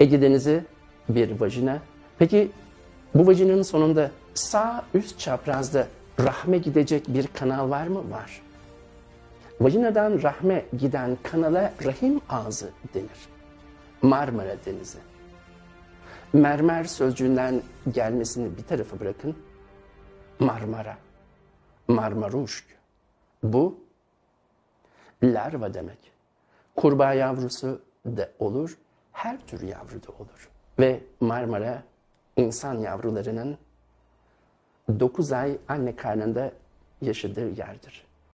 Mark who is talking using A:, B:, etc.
A: Ege Denizi bir vajina. Peki bu vajinanın sonunda sağ üst çaprazda rahme gidecek bir kanal var mı? Var. Vajinadan rahme giden kanala rahim ağzı denir. Marmara Denizi. Mermer sözcüğünden gelmesini bir tarafa bırakın. Marmara, Marmaruşk. Bu larva demek. Kurbağa yavrusu da olur, her tür yavru da olur. Ve Marmara insan yavrularının 9 ay anne karnında yaşadığı yerdir.